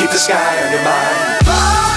Keep the sky on your mind.